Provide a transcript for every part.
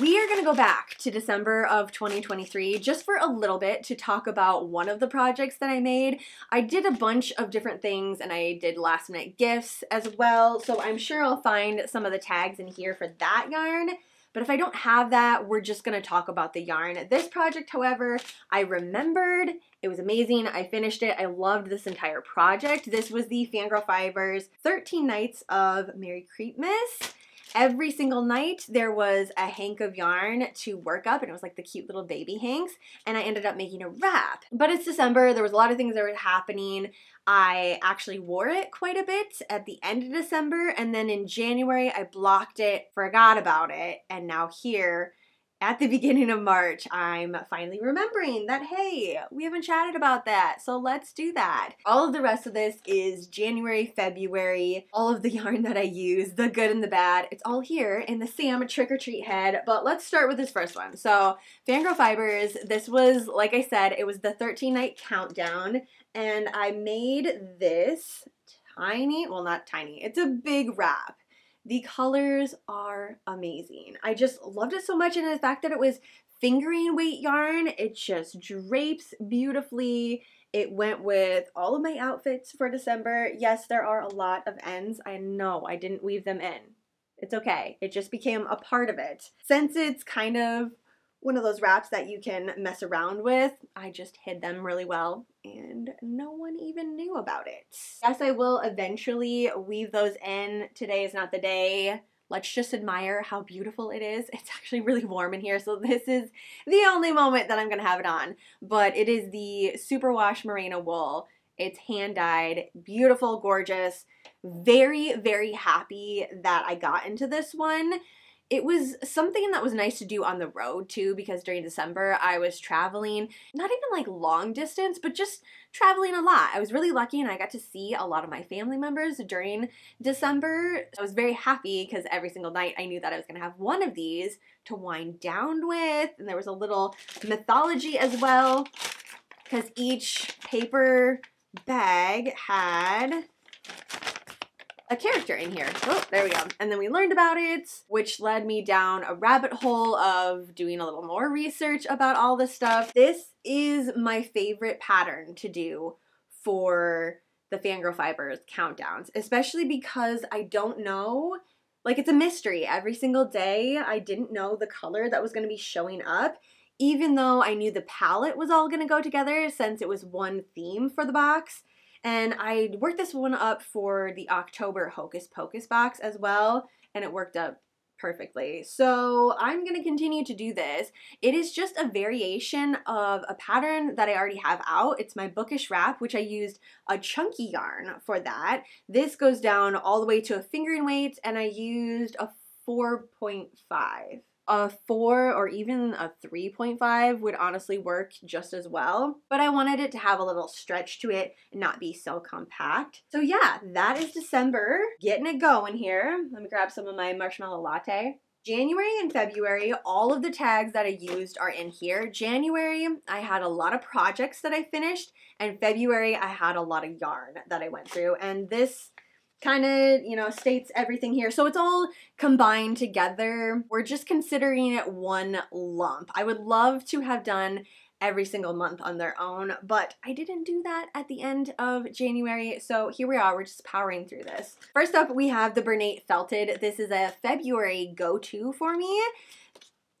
we are going to go back to December of 2023 just for a little bit to talk about one of the projects that I made. I did a bunch of different things and I did last minute gifts as well, so I'm sure I'll find some of the tags in here for that yarn. But if I don't have that, we're just going to talk about the yarn. This project, however, I remembered. It was amazing. I finished it. I loved this entire project. This was the Fangirl Fibers 13 Nights of Merry Creepmas. Every single night there was a hank of yarn to work up and it was like the cute little baby hanks and I ended up making a wrap. But it's December, there was a lot of things that were happening. I actually wore it quite a bit at the end of December and then in January I blocked it, forgot about it, and now here at the beginning of March, I'm finally remembering that, hey, we haven't chatted about that, so let's do that. All of the rest of this is January, February, all of the yarn that I use, the good and the bad, it's all here in the Sam Trick or Treat head, but let's start with this first one. So, Fangirl Fibers, this was, like I said, it was the 13 night countdown, and I made this tiny, well, not tiny, it's a big wrap. The colors are amazing. I just loved it so much and the fact that it was fingering weight yarn, it just drapes beautifully. It went with all of my outfits for December. Yes, there are a lot of ends. I know I didn't weave them in. It's okay. It just became a part of it. Since it's kind of one of those wraps that you can mess around with. I just hid them really well and no one even knew about it. Yes, I will eventually weave those in. Today is not the day. Let's just admire how beautiful it is. It's actually really warm in here, so this is the only moment that I'm gonna have it on. But it is the Superwash Merino wool. It's hand dyed, beautiful, gorgeous. Very, very happy that I got into this one it was something that was nice to do on the road too because during December I was traveling, not even like long distance, but just traveling a lot. I was really lucky and I got to see a lot of my family members during December. I was very happy because every single night I knew that I was going to have one of these to wind down with. And there was a little mythology as well because each paper bag had a character in here. Oh, there we go. And then we learned about it, which led me down a rabbit hole of doing a little more research about all this stuff. This is my favorite pattern to do for the Fangirl Fibers countdowns, especially because I don't know, like it's a mystery. Every single day, I didn't know the color that was going to be showing up even though I knew the palette was all going to go together since it was one theme for the box. And I worked this one up for the October Hocus Pocus box as well, and it worked up perfectly. So I'm going to continue to do this. It is just a variation of a pattern that I already have out. It's my bookish wrap, which I used a chunky yarn for that. This goes down all the way to a fingering weight, and I used a 4.5 a 4 or even a 3.5 would honestly work just as well. But I wanted it to have a little stretch to it and not be so compact. So yeah, that is December. Getting it going here. Let me grab some of my marshmallow latte. January and February, all of the tags that I used are in here. January, I had a lot of projects that I finished, and February, I had a lot of yarn that I went through. And this kind of, you know, states everything here. So it's all combined together. We're just considering it one lump. I would love to have done every single month on their own, but I didn't do that at the end of January, so here we are, we're just powering through this. First up, we have the Bernat Felted. This is a February go-to for me.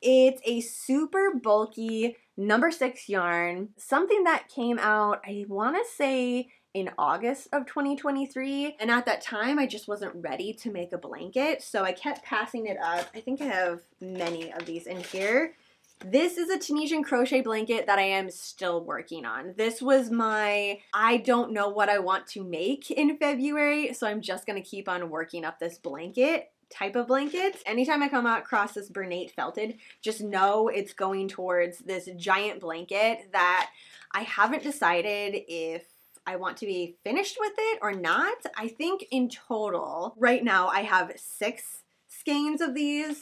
It's a super bulky number six yarn, something that came out, I wanna say in August of 2023. And at that time, I just wasn't ready to make a blanket. So I kept passing it up. I think I have many of these in here. This is a Tunisian crochet blanket that I am still working on. This was my, I don't know what I want to make in February, so I'm just gonna keep on working up this blanket type of blankets. Anytime I come across this Bernat felted, just know it's going towards this giant blanket that I haven't decided if I want to be finished with it or not. I think in total, right now I have six skeins of these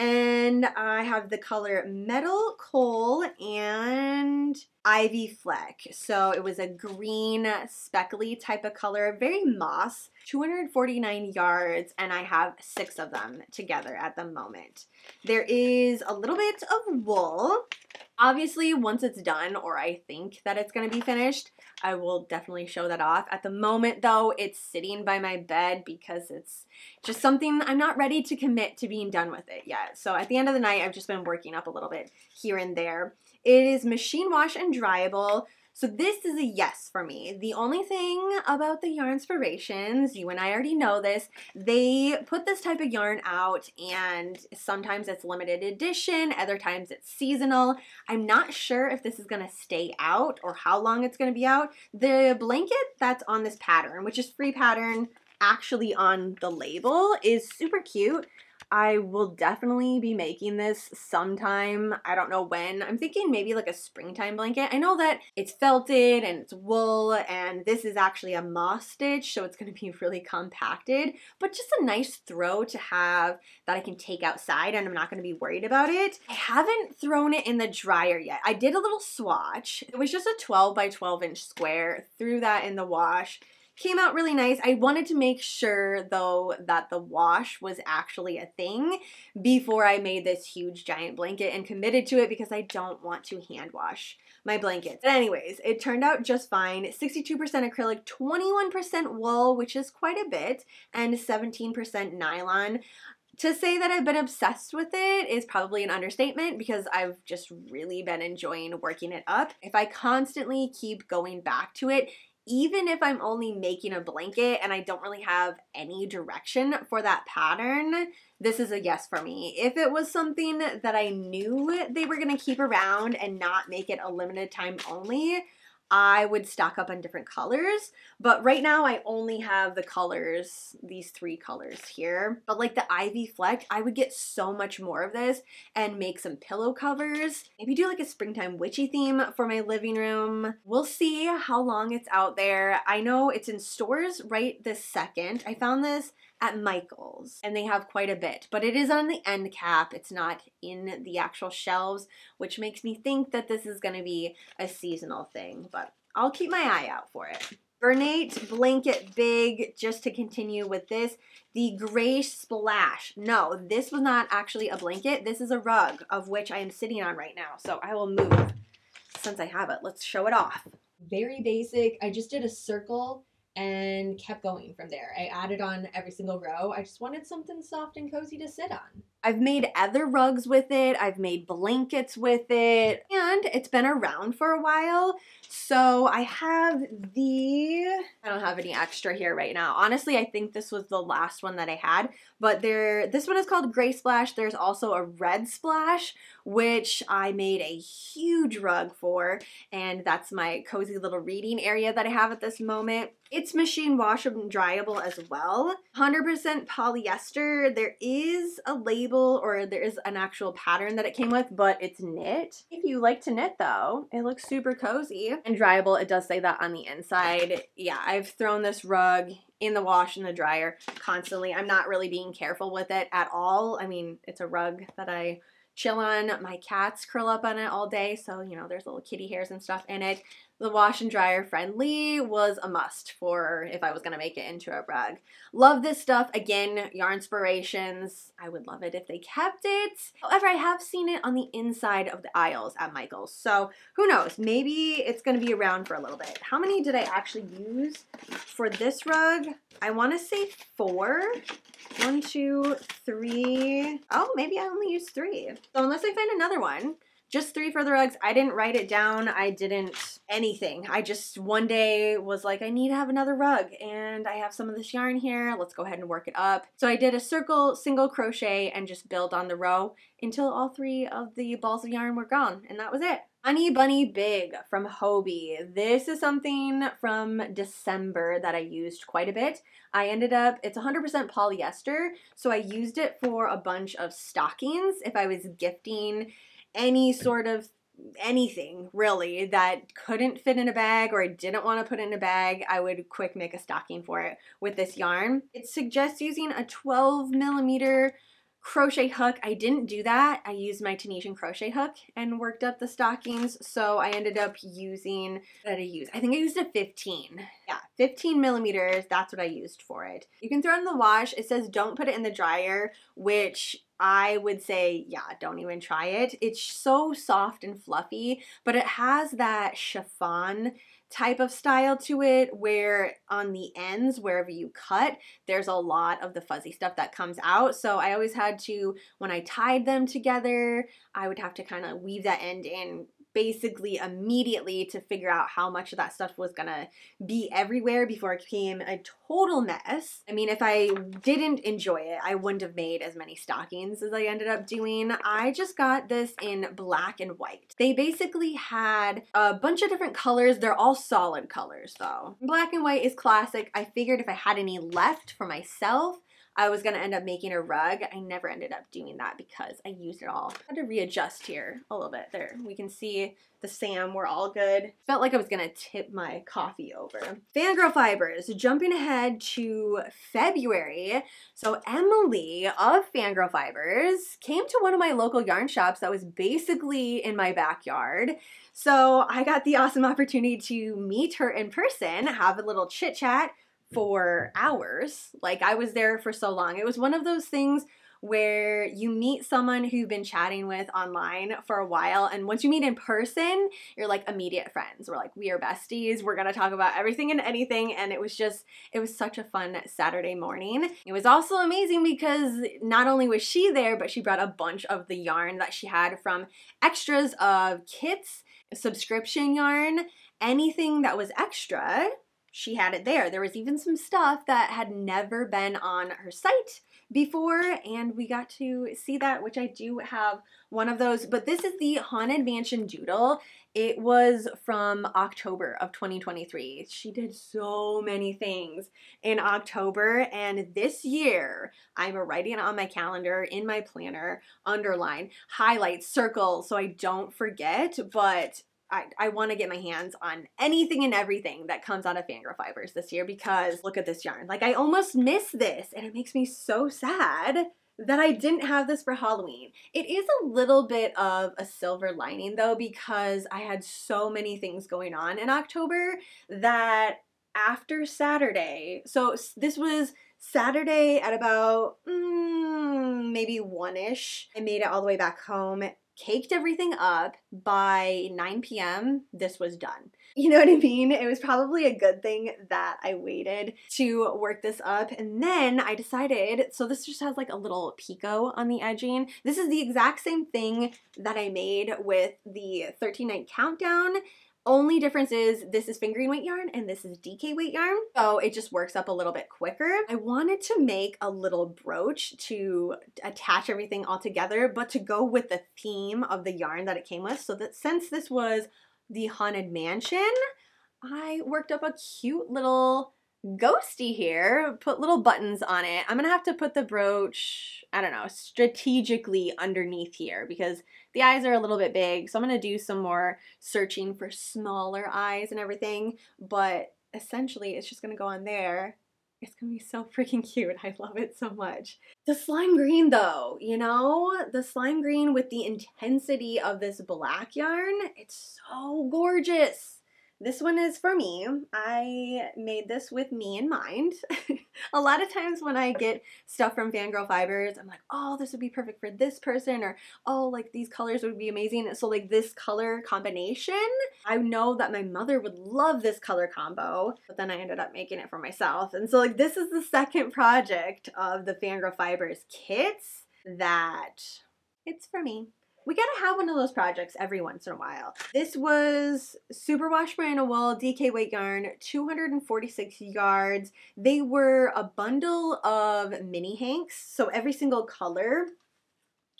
And I have the color Metal Coal and Ivy Fleck. So it was a green speckly type of color, very moss, 249 yards, and I have six of them together at the moment. There is a little bit of wool. Obviously, once it's done, or I think that it's going to be finished, I will definitely show that off. At the moment, though, it's sitting by my bed because it's just something I'm not ready to commit to being done with it yet. So at the end of the night, I've just been working up a little bit here and there. It is machine wash and dryable. So this is a yes for me. The only thing about the Yarnspirations, you and I already know this, they put this type of yarn out and sometimes it's limited edition, other times it's seasonal. I'm not sure if this is gonna stay out or how long it's gonna be out. The blanket that's on this pattern, which is free pattern, actually on the label is super cute. I will definitely be making this sometime. I don't know when. I'm thinking maybe like a springtime blanket. I know that it's felted and it's wool and this is actually a moss stitch so it's going to be really compacted but just a nice throw to have that I can take outside and I'm not going to be worried about it. I haven't thrown it in the dryer yet. I did a little swatch. It was just a 12 by 12 inch square. Threw that in the wash Came out really nice. I wanted to make sure though that the wash was actually a thing before I made this huge giant blanket and committed to it because I don't want to hand wash my blankets. But anyways, it turned out just fine. 62% acrylic, 21% wool, which is quite a bit, and 17% nylon to say that I've been obsessed with it is probably an understatement because I've just really been enjoying working it up. If I constantly keep going back to it, even if I'm only making a blanket and I don't really have any direction for that pattern, this is a yes for me. If it was something that I knew they were going to keep around and not make it a limited time only, I would stock up on different colors. But right now I only have the colors, these three colors here. But like the Ivy Fleck, I would get so much more of this and make some pillow covers. Maybe do like a springtime witchy theme for my living room. We'll see how long it's out there. I know it's in stores right this second. I found this at Michael's and they have quite a bit, but it is on the end cap. It's not in the actual shelves, which makes me think that this is going to be a seasonal thing, but I'll keep my eye out for it. Bernat Blanket Big, just to continue with this, the Gray Splash. No, this was not actually a blanket. This is a rug of which I am sitting on right now. So I will move since I have it. Let's show it off. Very basic. I just did a circle and kept going from there. I added on every single row. I just wanted something soft and cozy to sit on. I've made other rugs with it, I've made blankets with it, and it's been around for a while. So I have the, I don't have any extra here right now. Honestly, I think this was the last one that I had, but there, this one is called Gray Splash. There's also a Red Splash, which I made a huge rug for, and that's my cozy little reading area that I have at this moment. It's machine washable and dryable as well. 100% polyester. There is a label or there is an actual pattern that it came with, but it's knit. If you like to knit though, it looks super cozy. And dryable, it does say that on the inside. Yeah, I've thrown this rug in the wash and the dryer constantly. I'm not really being careful with it at all. I mean, it's a rug that I chill on. My cats curl up on it all day, so you know, there's little kitty hairs and stuff in it the wash and dryer friendly was a must for if I was to make it into a rug. Love this stuff. Again, Yarnspirations. I would love it if they kept it. However, I have seen it on the inside of the aisles at Michael's. So who knows? Maybe it's to be around for a little bit. How many did I actually use for this rug? I want to say four. One, two, three. Oh, maybe I only used three. So unless I find another one, just three for the rugs. I didn't write it down. I didn't anything. I just one day was like, I need to have another rug and I have some of this yarn here. Let's go ahead and work it up. So I did a circle single crochet and just build on the row until all three of the balls of yarn were gone and that was it. Honey Bunny Big from Hobbii. This is something from December that I used quite a bit. I ended up, it's 100% polyester, so I used it for a bunch of stockings if I was gifting any sort of anything really that couldn't fit in a bag or I didn't want to put in a bag, I would quick make a stocking for it with this yarn. It suggests using a 12 millimeter crochet hook. I didn't do that. I used my Tunisian crochet hook and worked up the stockings. So I ended up using, did I use? I think I used a 15. Yeah, 15 millimeters. That's what I used for it. You can throw it in the wash. It says don't put it in the dryer, which I would say, yeah, don't even try it. It's so soft and fluffy, but it has that chiffon type of style to it where on the ends wherever you cut there's a lot of the fuzzy stuff that comes out. So I always had to when I tied them together I would have to kind of weave that end in basically immediately to figure out how much of that stuff was gonna be everywhere before it became a total mess. I mean, if I didn't enjoy it, I wouldn't have made as many stockings as I ended up doing. I just got this in black and white. They basically had a bunch of different colors. They're all solid colors though. Black and white is classic. I figured if I had any left for myself, I was gonna end up making a rug. I never ended up doing that because I used it all. I had to readjust here a little bit. There, we can see the SAM, we're all good. Felt like I was gonna tip my coffee over. Fangirl Fibers, jumping ahead to February. So Emily of Fangirl Fibers came to one of my local yarn shops that was basically in my backyard. So I got the awesome opportunity to meet her in person, have a little chit chat, for hours. Like I was there for so long. It was one of those things where you meet someone who you've been chatting with online for a while and once you meet in person you're like immediate friends we're like we are besties we're gonna talk about everything and anything and it was just it was such a fun saturday morning it was also amazing because not only was she there but she brought a bunch of the yarn that she had from extras of kits subscription yarn anything that was extra she had it there. There was even some stuff that had never been on her site before, and we got to see that, which I do have one of those. But this is the Haunted Mansion Doodle. It was from October of 2023. She did so many things in October, and this year I'm writing it on my calendar, in my planner, underline, highlight, circle, so I don't forget. But I, I want to get my hands on anything and everything that comes out of Fangirl Fibers this year because look at this yarn. Like I almost miss this and it makes me so sad that I didn't have this for Halloween. It is a little bit of a silver lining though because I had so many things going on in October that after Saturday, so this was Saturday at about mm, maybe one ish. I made it all the way back home caked everything up by 9 p.m. This was done. You know what I mean? It was probably a good thing that I waited to work this up. And then I decided, so this just has like a little picot on the edging. This is the exact same thing that I made with the 13 night countdown only difference is this is fingering weight yarn and this is DK weight yarn. So it just works up a little bit quicker. I wanted to make a little brooch to attach everything all together, but to go with the theme of the yarn that it came with. So that since this was the Haunted Mansion, I worked up a cute little ghosty here, put little buttons on it. I'm gonna have to put the brooch, I don't know, strategically underneath here because the eyes are a little bit big. So I'm gonna do some more searching for smaller eyes and everything, but essentially it's just gonna go on there. It's gonna be so freaking cute. I love it so much. The slime green though, you know, the slime green with the intensity of this black yarn, it's so gorgeous. This one is for me. I made this with me in mind. a lot of times when I get stuff from Fangirl Fibers, I'm like, oh, this would be perfect for this person, or oh, like these colors would be amazing. So, like this color combination, I know that my mother would love this color combo, but then I ended up making it for myself. And so, like, this is the second project of the Fangirl Fibers kits that it's for me we gotta have one of those projects every once in a while. This was Superwash Merino Wool, DK Weight Yarn, 246 yards. They were a bundle of mini hanks, so every single color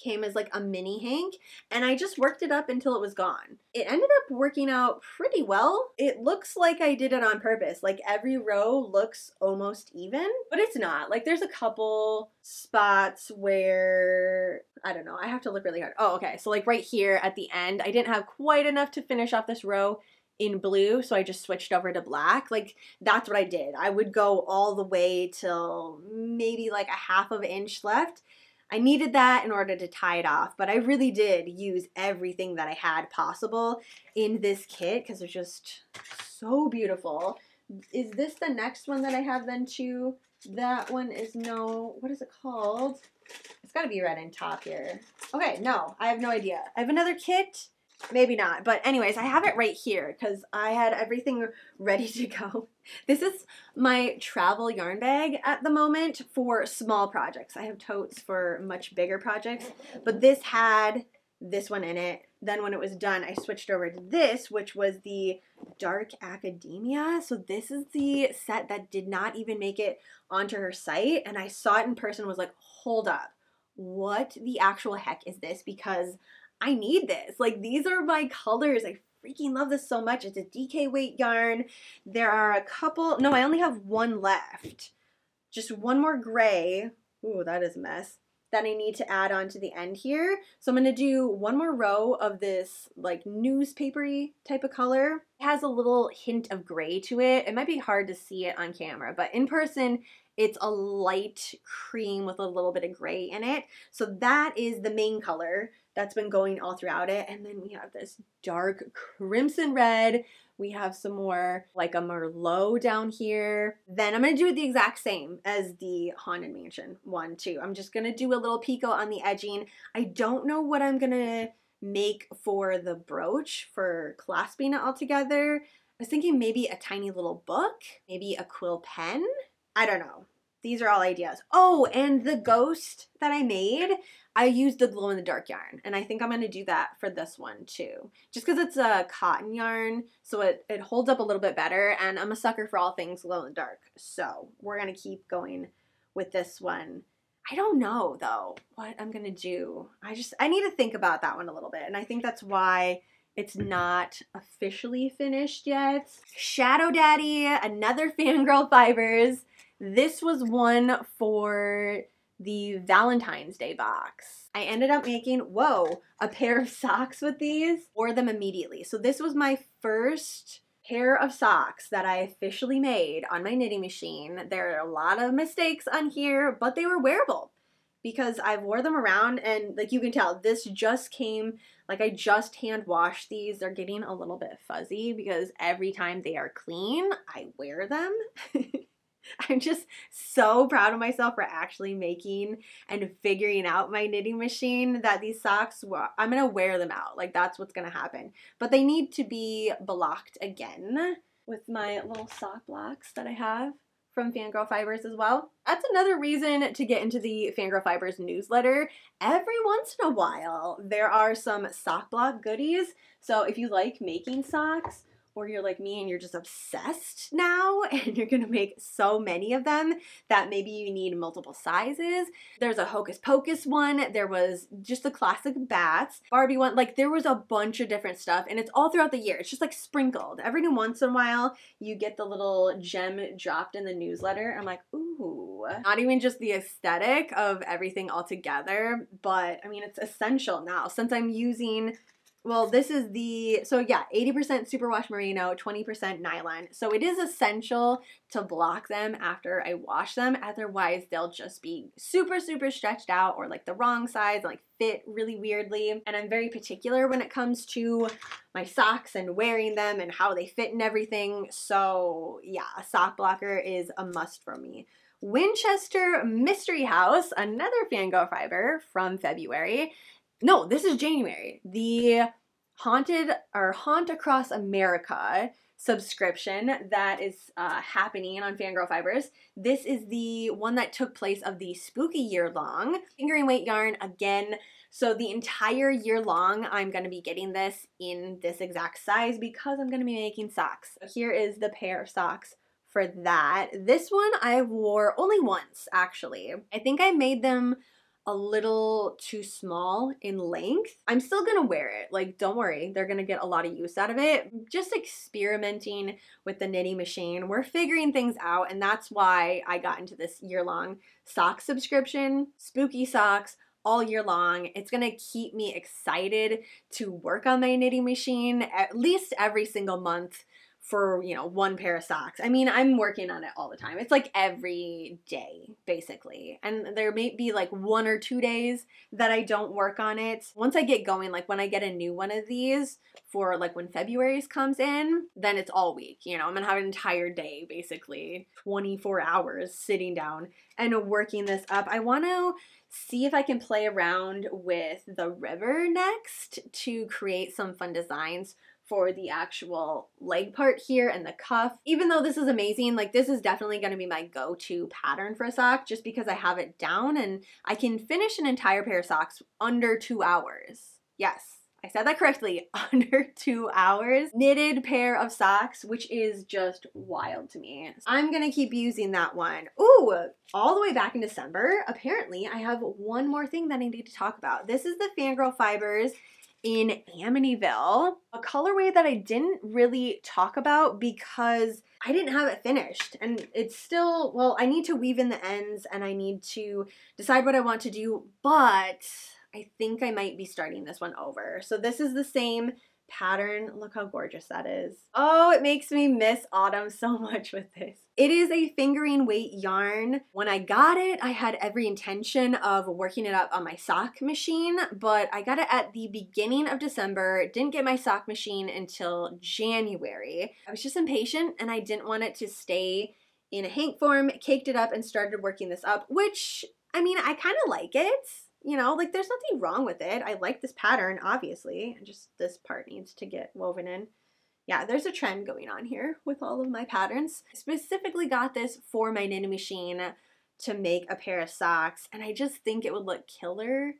came as like a mini hank and I just worked it up until it was gone. It ended up working out pretty well. It looks like I did it on purpose. Like every row looks almost even, but it's not. Like there's a couple spots where I don't know. I have to look really hard. Oh, okay. So like right here at the end, I didn't have quite enough to finish off this row in blue, so I just switched over to black. Like that's what I did. I would go all the way till maybe like a half of an inch left I needed that in order to tie it off, but I really did use everything that I had possible in this kit because it's just so beautiful. Is this the next one that I have then too? That one is no, what is it called? It's got to be red in top here. Okay, no, I have no idea. I have another kit. Maybe not. But anyways, I have it right here because I had everything ready to go. This is my travel yarn bag at the moment for small projects. I have totes for much bigger projects, but this had this one in it. Then when it was done, I switched over to this, which was the Dark Academia. So this is the set that did not even make it onto her site. And I saw it in person was like, hold up. What the actual heck is this? Because I need this. Like these are my colors. I freaking love this so much. It's a DK weight yarn. There are a couple, no, I only have one left. Just one more gray. Ooh, that is a mess that I need to add on to the end here. So I'm to do one more row of this like newspapery type of color. It has a little hint of gray to it. It might be hard to see it on camera, but in person it's a light cream with a little bit of gray in it. So that is the main color that's been going all throughout it. And then we have this dark crimson red we have some more like a Merlot down here. Then I'm to do it the exact same as the Haunted Mansion one too. I'm just to do a little picot on the edging. I don't know what I'm to make for the brooch for clasping it all together. I was thinking maybe a tiny little book, maybe a quill pen. I don't know. These are all ideas. Oh, and the ghost that I made, I used the glow in the dark yarn, and I think I'm going to do that for this one too. Just because it's a cotton yarn, so it, it holds up a little bit better, and I'm a sucker for all things glow in the dark. So we're going to keep going with this one. I don't know though what I'm going to do. I just, I need to think about that one a little bit, and I think that's why it's not officially finished yet. Shadow Daddy, another Fangirl Fibers. This was one for the Valentine's Day box. I ended up making, whoa, a pair of socks with these, wore them immediately. So this was my first pair of socks that I officially made on my knitting machine. There are a lot of mistakes on here, but they were wearable because I wore them around and like you can tell this just came like I just hand washed these. They're getting a little bit fuzzy because every time they are clean, I wear them. I'm just so proud of myself for actually making and figuring out my knitting machine that these socks, I'm going to wear them out. Like that's what's going to happen. But they need to be blocked again with my little sock blocks that I have from Fangirl Fibers as well. That's another reason to get into the Fangirl Fibers newsletter. Every once in a while, there are some sock block goodies. So if you like making socks, or you're like me and you're just obsessed now and you're gonna make so many of them that maybe you need multiple sizes. There's a Hocus Pocus one, there was just the classic bats, Barbie one, like there was a bunch of different stuff and it's all throughout the year. It's just like sprinkled. Every once in a while you get the little gem dropped in the newsletter. I'm like, ooh, not even just the aesthetic of everything all together, but I mean, it's essential now since I'm using well, this is the, so yeah, 80% superwash merino, 20% nylon. So it is essential to block them after I wash them. Otherwise, they'll just be super, super stretched out or like the wrong size, like fit really weirdly. And I'm very particular when it comes to my socks and wearing them and how they fit and everything. So yeah, a sock blocker is a must for me. Winchester Mystery House, another Fangirl fiber from February. No, this is January. The Haunted or Haunt Across America subscription that is uh, happening on Fangirl Fibers. This is the one that took place of the spooky year long. Fingering weight yarn again. So the entire year long, I'm going to be getting this in this exact size because I'm going to be making socks. Here is the pair of socks for that. This one I wore only once, actually. I think I made them a little too small in length. I'm still gonna wear it. Like, don't worry, they're gonna get a lot of use out of it. Just experimenting with the knitting machine. We're figuring things out, and that's why I got into this year long sock subscription. Spooky socks all year long. It's gonna keep me excited to work on my knitting machine at least every single month for, you know, one pair of socks. I mean, I'm working on it all the time. It's like every day, basically. And there may be like one or two days that I don't work on it. Once I get going, like when I get a new one of these for like when February's comes in, then it's all week. You know, I'm gonna have an entire day, basically 24 hours sitting down and working this up. I wanna see if I can play around with the ribber next to create some fun designs for the actual leg part here and the cuff. Even though this is amazing, like this is definitely to be my go-to pattern for a sock just because I have it down and I can finish an entire pair of socks under two hours. Yes, I said that correctly, under two hours. Knitted pair of socks, which is just wild to me. I'm gonna keep using that one. Ooh, all the way back in December, apparently I have one more thing that I need to talk about. This is the Fangirl Fibers in Amityville, a colorway that I didn't really talk about because I didn't have it finished. And it's still, well, I need to weave in the ends and I need to decide what I want to do, but I think I might be starting this one over. So this is the same pattern. Look how gorgeous that is. Oh, it makes me miss autumn so much with this. It is a fingering weight yarn. When I got it, I had every intention of working it up on my sock machine, but I got it at the beginning of December, didn't get my sock machine until January. I was just impatient and I didn't want it to stay in a hank form, caked it up and started working this up, which, I mean, I kind of like it you know, like there's nothing wrong with it. I like this pattern, obviously. and Just this part needs to get woven in. Yeah, there's a trend going on here with all of my patterns. I specifically got this for my knitting machine to make a pair of socks, and I just think it would look killer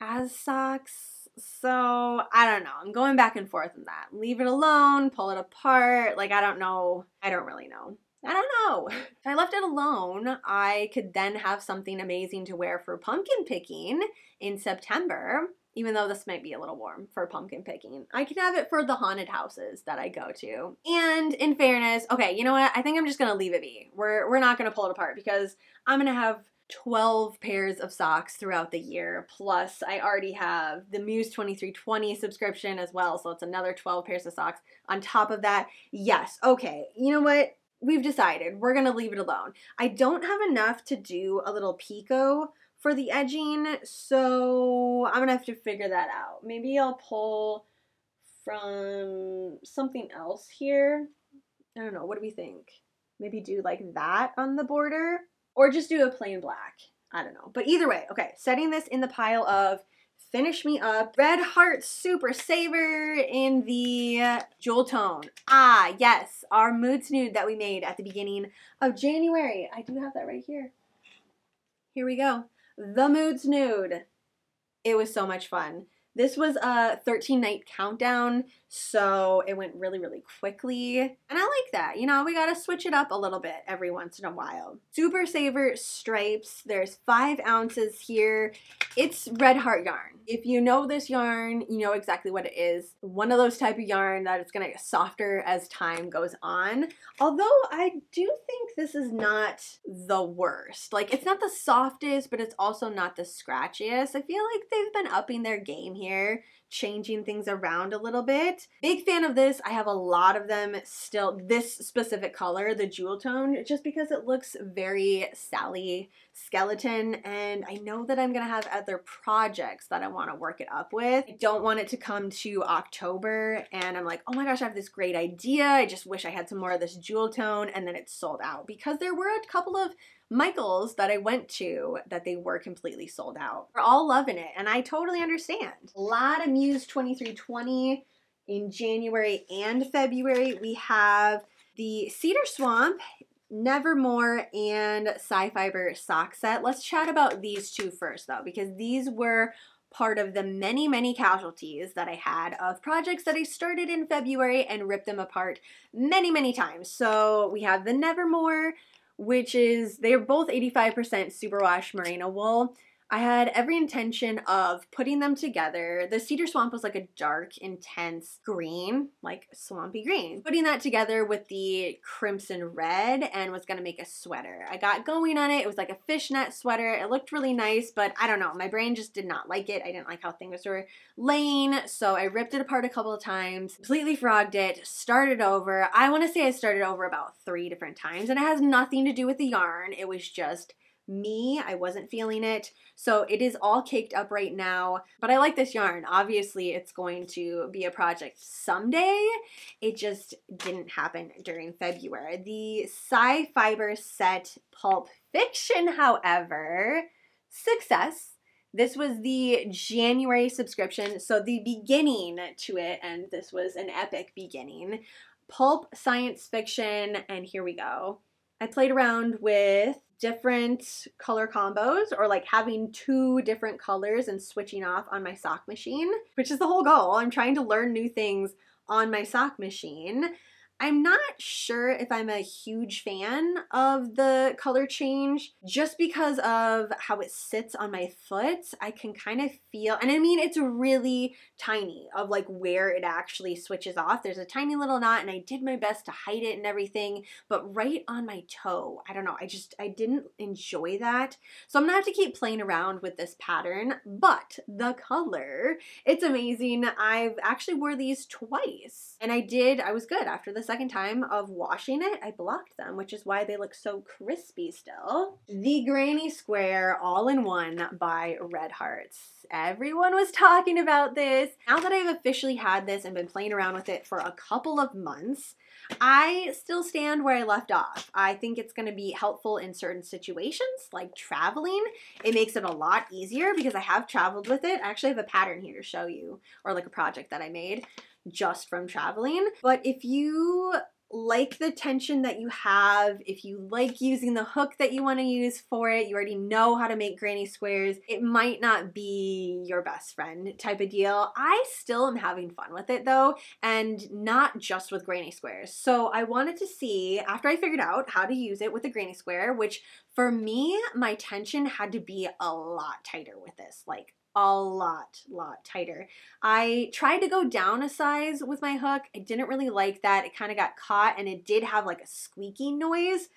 as socks. So, I don't know. I'm going back and forth on that. Leave it alone, pull it apart. Like, I don't know. I don't really know. I don't know. If I left it alone, I could then have something amazing to wear for pumpkin picking in September, even though this might be a little warm for pumpkin picking. I could have it for the haunted houses that I go to. And in fairness, okay, you know what? I think I'm just gonna leave it be. We're, we're not gonna pull it apart because I'm gonna have 12 pairs of socks throughout the year. Plus, I already have the Muse 2320 subscription as well, so it's another 12 pairs of socks. On top of that, yes, okay, you know what? We've decided we're to leave it alone. I don't have enough to do a little picot for the edging, so I'm to have to figure that out. Maybe I'll pull from something else here. I don't know. What do we think? Maybe do like that on the border or just do a plain black. I don't know. But either way, okay, setting this in the pile of finish me up. Red Heart Super Saver in the Jewel Tone. Ah, yes, our mood snood that we made at the beginning of January. I do have that right here. Here we go. The mood snood. It was so much fun. This was a 13 night countdown, so it went really, really quickly. And I like that. You know, we gotta switch it up a little bit every once in a while. Super Saver stripes. There's five ounces here. It's Red Heart yarn. If you know this yarn, you know exactly what it is. One of those type of yarn that it's gonna get softer as time goes on. Although I do think this is not the worst. Like, it's not the softest, but it's also not the scratchiest. I feel like they've been upping their game here here, changing things around a little bit. Big fan of this. I have a lot of them still. This specific color, the jewel tone, just because it looks very Sally skeleton and I know that I'm gonna have other projects that I want to work it up with. I don't want it to come to October and I'm like, oh my gosh, I have this great idea. I just wish I had some more of this jewel tone and then it's sold out because there were a couple of Michaels that I went to that they were completely sold out. We're all loving it and I totally understand. A lot of Muse 2320 in January and February. We have the Cedar Swamp Nevermore and Sci-Fiber sock set. Let's chat about these two first though, because these were part of the many, many casualties that I had of projects that I started in February and ripped them apart many, many times. So we have the Nevermore, which is, they're both 85% superwash merino wool. I had every intention of putting them together. The cedar swamp was like a dark, intense green, like swampy green. Putting that together with the crimson red and was gonna make a sweater. I got going on it. It was like a fishnet sweater. It looked really nice, but I don't know. My brain just did not like it. I didn't like how things were laying, so I ripped it apart a couple of times, completely frogged it, started over. I wanna say I started over about three different times, and it has nothing to do with the yarn. It was just me. I wasn't feeling it. So it is all caked up right now. But I like this yarn. Obviously, it's going to be a project someday. It just didn't happen during February. The Sci Fiber Set Pulp Fiction, however, success. This was the January subscription, so the beginning to it, and this was an epic beginning. Pulp science fiction, and here we go. I played around with different color combos or like having two different colors and switching off on my sock machine, which is the whole goal. I'm trying to learn new things on my sock machine. I'm not sure if I'm a huge fan of the color change just because of how it sits on my foot. I can kind of feel, and I mean, it's really tiny of like where it actually switches off. There's a tiny little knot, and I did my best to hide it and everything, but right on my toe, I don't know, I just, I didn't enjoy that. So I'm gonna have to keep playing around with this pattern, but the color, it's amazing. I've actually wore these twice, and I did, I was good after the second time of washing it, I blocked them, which is why they look so crispy still. The Granny Square All-in-One by Red Hearts. Everyone was talking about this. Now that I've officially had this and been playing around with it for a couple of months, I still stand where I left off. I think it's going to be helpful in certain situations, like traveling. It makes it a lot easier because I have traveled with it. I actually have a pattern here to show you, or like a project that I made just from traveling. But if you like the tension that you have, if you like using the hook that you want to use for it, you already know how to make granny squares, it might not be your best friend type of deal. I still am having fun with it though, and not just with granny squares. So I wanted to see, after I figured out how to use it with a granny square, which for me, my tension had to be a lot tighter with this, like a lot, lot tighter. I tried to go down a size with my hook. I didn't really like that. It kind of got caught and it did have like a squeaking noise,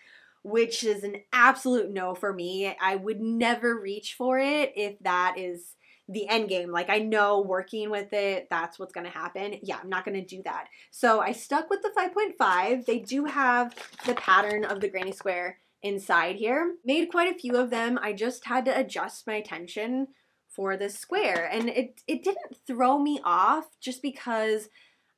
which is an absolute no for me. I would never reach for it if that is the end game. Like I know working with it, that's what's going to happen. Yeah, I'm not going to do that. So I stuck with the 5.5. They do have the pattern of the granny square inside here. Made quite a few of them. I just had to adjust my tension for this square. And it, it didn't throw me off just because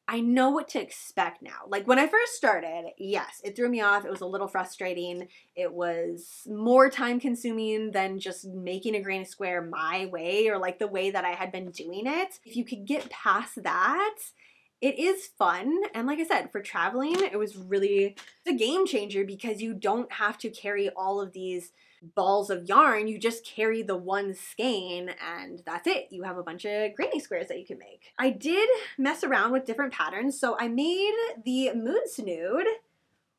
I know what to expect now. Like when I first started, yes, it threw me off. It was a little frustrating. It was more time consuming than just making a granny square my way or like the way that I had been doing it. If you could get past that, it is fun. And like I said, for traveling, it was really a game changer because you don't have to carry all of these balls of yarn, you just carry the one skein and that's it. You have a bunch of granny squares that you can make. I did mess around with different patterns. So I made the moon snood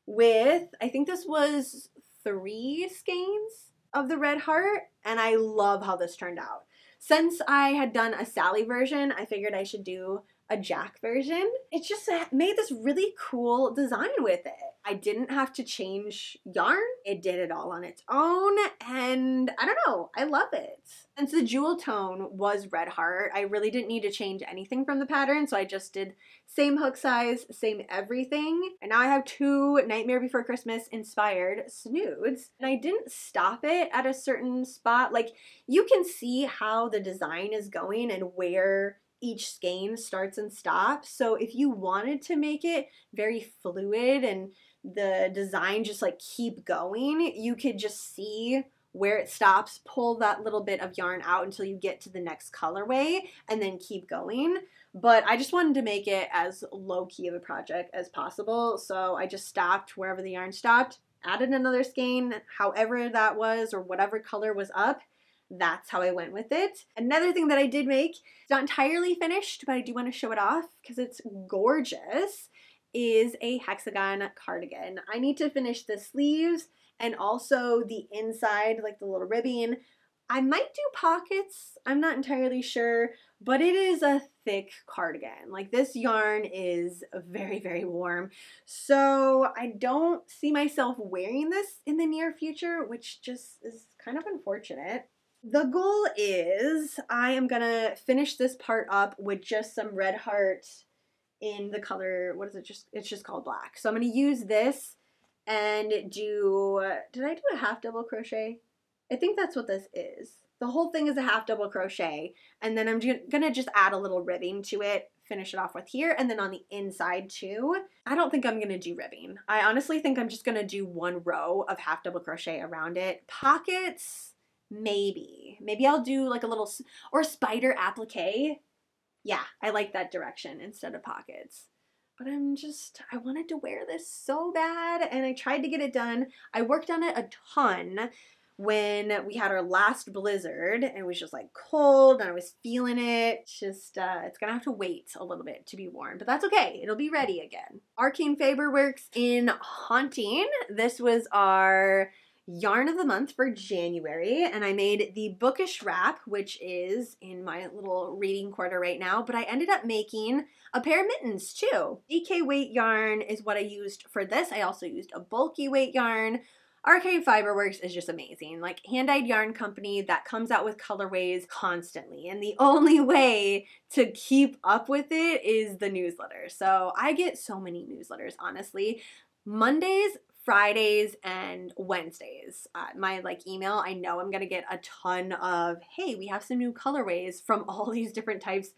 with, I think this was three skeins of the red heart and I love how this turned out. Since I had done a Sally version, I figured I should do a Jack version. It just made this really cool design with it. I didn't have to change yarn. It did it all on its own and I don't know, I love it. Since the jewel tone was red heart, I really didn't need to change anything from the pattern so I just did same hook size, same everything. And now I have two Nightmare Before Christmas inspired snoods and I didn't stop it at a certain spot. Like you can see how the design is going and where each skein starts and stops. So if you wanted to make it very fluid and the design just like keep going, you could just see where it stops, pull that little bit of yarn out until you get to the next colorway and then keep going. But I just wanted to make it as low key of a project as possible. So I just stopped wherever the yarn stopped, added another skein, however that was or whatever color was up, that's how I went with it. Another thing that I did make, it's not entirely finished, but I do want to show it off because it's gorgeous, is a hexagon cardigan. I need to finish the sleeves and also the inside, like the little ribbing, I might do pockets. I'm not entirely sure, but it is a thick cardigan. Like this yarn is very, very warm. So I don't see myself wearing this in the near future, which just is kind of unfortunate. The goal is I am gonna finish this part up with just some red heart in the color, what is it, just, it's just called black. So I'm gonna use this and do, did I do a half double crochet? I think that's what this is. The whole thing is a half double crochet and then I'm gonna just add a little ribbing to it finish it off with here and then on the inside too. I don't think I'm gonna do ribbing. I honestly think I'm just gonna do one row of half double crochet around it. Pockets, maybe. Maybe I'll do like a little, or spider applique. Yeah, I like that direction instead of pockets. But I'm just, I wanted to wear this so bad and I tried to get it done. I worked on it a ton when we had our last blizzard and it was just like cold and I was feeling it. Just, uh, it's gonna have to wait a little bit to be worn, but that's okay. It'll be ready again. Arcane Faber works in Haunting. This was our yarn of the month for January and I made the bookish wrap which is in my little reading quarter right now but I ended up making a pair of mittens too. DK weight yarn is what I used for this. I also used a bulky weight yarn. Arcane Fiberworks is just amazing. Like hand-dyed yarn company that comes out with colorways constantly. And the only way to keep up with it is the newsletter. So I get so many newsletters, honestly. Mondays, Fridays and Wednesdays. Uh, my like email, I know I'm gonna get a ton of, hey, we have some new colorways from all these different types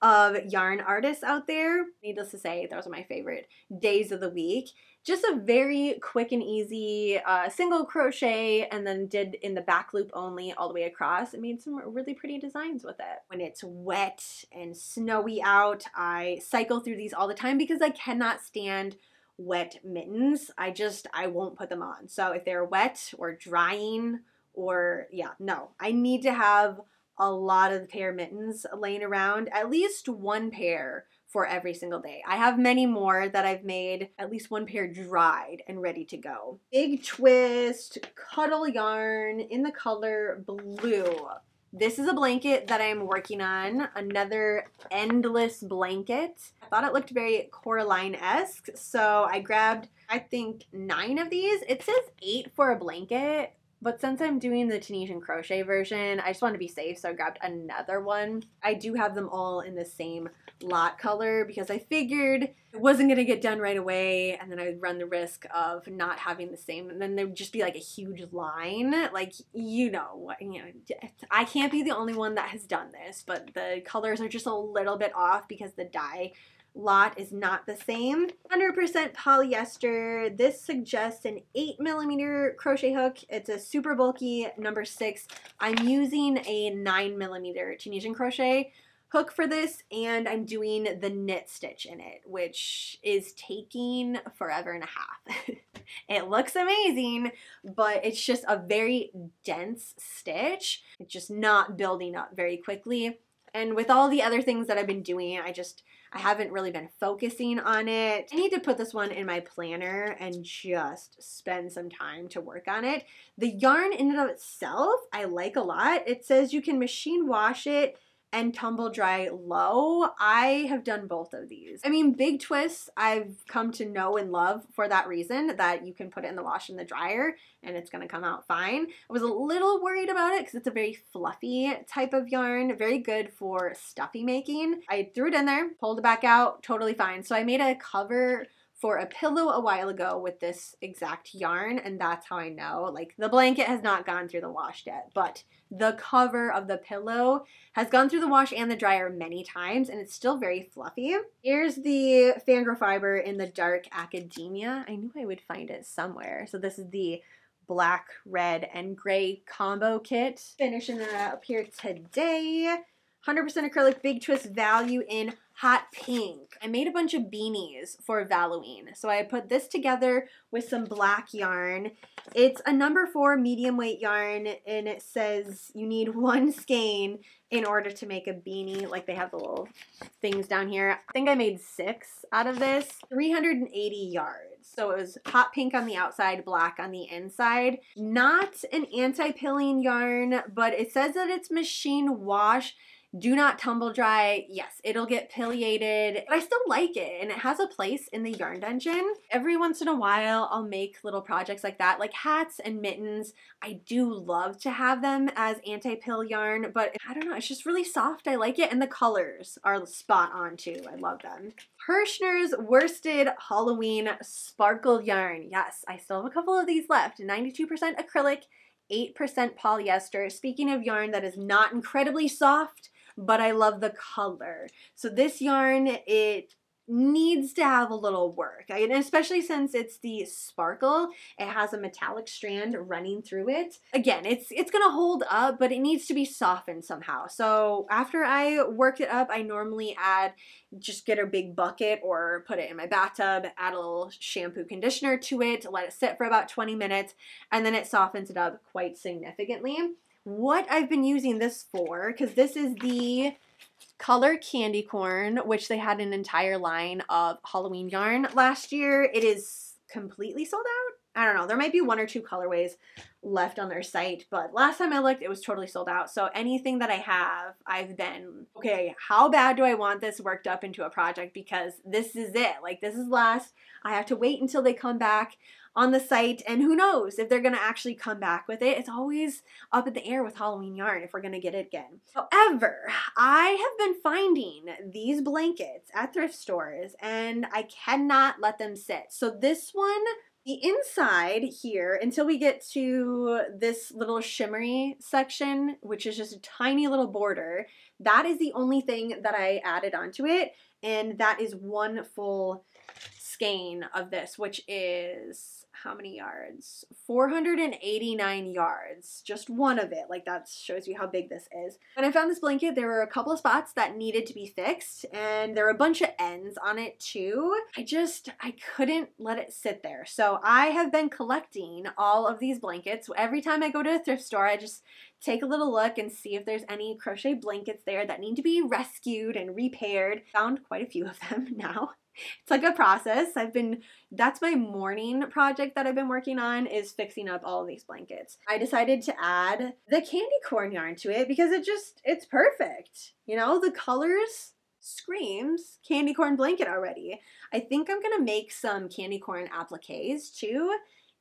of yarn artists out there. Needless to say, those are my favorite days of the week. Just a very quick and easy uh, single crochet and then did in the back loop only all the way across and made some really pretty designs with it. When it's wet and snowy out, I cycle through these all the time because I cannot stand wet mittens. I just, I won't put them on. So if they're wet or drying or, yeah, no. I need to have a lot of pair mittens laying around, at least one pair for every single day. I have many more that I've made, at least one pair dried and ready to go. Big Twist Cuddle Yarn in the color blue. This is a blanket that I'm working on, another endless blanket. I thought it looked very Coraline-esque, so I grabbed, I think, nine of these. It says eight for a blanket, but since I'm doing the Tunisian crochet version, I just want to be safe, so I grabbed another one. I do have them all in the same lot color because I figured it wasn't going to get done right away and then I would run the risk of not having the same and then there would just be like a huge line. Like, you know, you know, I can't be the only one that has done this, but the colors are just a little bit off because the dye lot is not the same. 100% polyester. This suggests an 8 millimeter crochet hook. It's a super bulky number 6. I'm using a 9 millimeter Tunisian crochet hook for this and I'm doing the knit stitch in it, which is taking forever and a half. it looks amazing, but it's just a very dense stitch. It's just not building up very quickly. And with all the other things that I've been doing, I just I haven't really been focusing on it. I need to put this one in my planner and just spend some time to work on it. The yarn in and of itself, I like a lot. It says you can machine wash it and tumble dry low. I have done both of these. I mean, big twists I've come to know and love for that reason that you can put it in the wash and the dryer and it's gonna come out fine. I was a little worried about it because it's a very fluffy type of yarn, very good for stuffy making. I threw it in there, pulled it back out, totally fine. So I made a cover for a pillow a while ago with this exact yarn and that's how I know. Like the blanket has not gone through the wash yet, but the cover of the pillow has gone through the wash and the dryer many times and it's still very fluffy. Here's the Fangirl Fiber in the dark academia. I knew I would find it somewhere. So this is the black, red, and gray combo kit. Finishing that up here today. 100% acrylic big twist value in hot pink. I made a bunch of beanies for Halloween. So I put this together with some black yarn. It's a number four medium weight yarn and it says you need one skein in order to make a beanie. Like they have the little things down here. I think I made six out of this. 380 yards. So it was hot pink on the outside, black on the inside. Not an anti-pilling yarn, but it says that it's machine wash do not tumble dry. Yes, it'll get pileated, but I still like it and it has a place in the yarn dungeon. Every once in a while, I'll make little projects like that, like hats and mittens. I do love to have them as anti-pill yarn, but I don't know, it's just really soft. I like it and the colors are spot on too. I love them. Herrschner's Worsted Halloween Sparkle Yarn. Yes, I still have a couple of these left. 92% acrylic, 8% polyester. Speaking of yarn that is not incredibly soft, but I love the color. So this yarn, it needs to have a little work. And especially since it's the sparkle it has a metallic strand running through it. Again it's it's gonna hold up but it needs to be softened somehow. So after I work it up I normally add just get a big bucket or put it in my bathtub add a little shampoo conditioner to it let it sit for about 20 minutes and then it softens it up quite significantly what I've been using this for, because this is the color candy corn, which they had an entire line of Halloween yarn last year. It is completely sold out. I don't know. There might be one or two colorways left on their site, but last time I looked, it was totally sold out. So anything that I have, I've been, okay, how bad do I want this worked up into a project? Because this is it. Like, this is last. I have to wait until they come back on the site and who knows if they're going to actually come back with it. It's always up in the air with Halloween yarn if we're going to get it again. However, I have been finding these blankets at thrift stores and I cannot let them sit. So this one the inside here, until we get to this little shimmery section, which is just a tiny little border, that is the only thing that I added onto it. And that is one full skein of this, which is how many yards? 489 yards. Just one of it. Like that shows you how big this is. When I found this blanket, there were a couple of spots that needed to be fixed and there were a bunch of ends on it too. I just, I couldn't let it sit there. So I have been collecting all of these blankets. Every time I go to a thrift store, I just take a little look and see if there's any crochet blankets there that need to be rescued and repaired. Found quite a few of them now it's like a process. I've been that's my morning project that I've been working on is fixing up all these blankets. I decided to add the candy corn yarn to it because it just it's perfect. You know, the colors screams candy corn blanket already. I think I'm gonna make some candy corn appliques too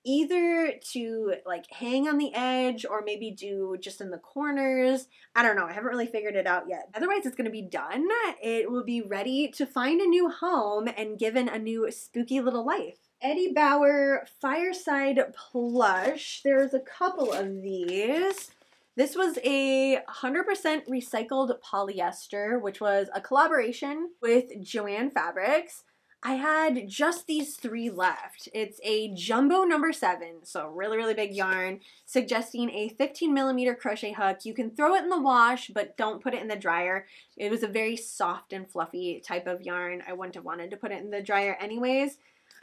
either to like hang on the edge or maybe do just in the corners. I don't know. I haven't really figured it out yet. Otherwise, it's going to be done. It will be ready to find a new home and given a new spooky little life. Eddie Bauer Fireside Plush. There's a couple of these. This was a 100% recycled polyester, which was a collaboration with Joann Fabrics. I had just these three left. It's a jumbo number seven, so really, really big yarn, suggesting a 15 millimeter crochet hook. You can throw it in the wash, but don't put it in the dryer. It was a very soft and fluffy type of yarn. I wouldn't have wanted to put it in the dryer anyways.